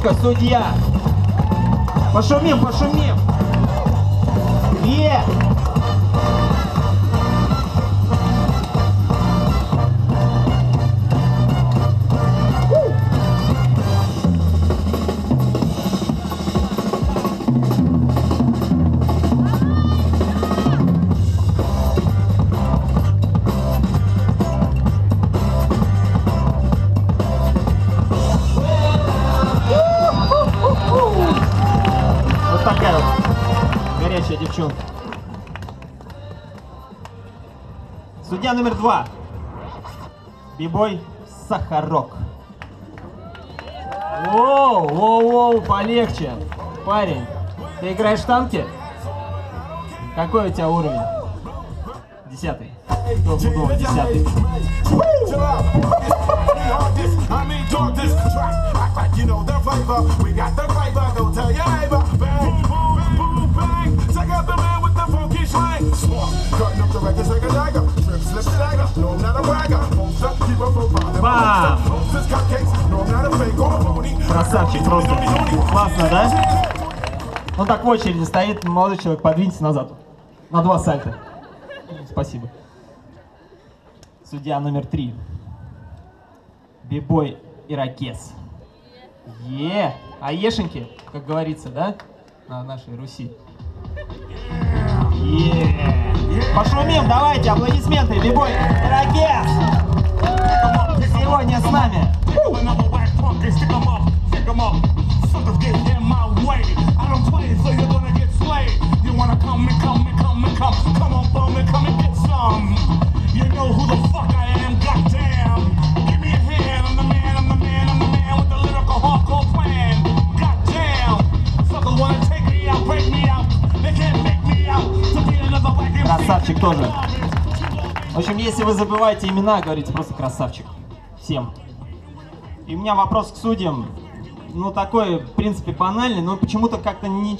девушка, судья. Пошумим, пошумим. Горячая девчонка. Судья номер два. Бибой Сахарок. Воу, воу, воу, полегче. Парень, ты играешь в танки? Какой у тебя уровень? Десятый. Думал, десятый? Phony. Красавчик просто. Классно, да? Он так в очереди стоит, молодой человек, подвиньте назад. На два сальта. Спасибо. Судья номер три. Бибой Иракес. Е, а ешеньки, как говорится, да? На нашей Руси. Пошумим, давайте, аплодисменты, Бибой Иракес! Красавчик тоже. В общем, если вы забываете имена, говорите просто красавчик. Всем. И у меня вопрос к судьям. Ну, такой, в принципе, банальный, но почему-то как-то не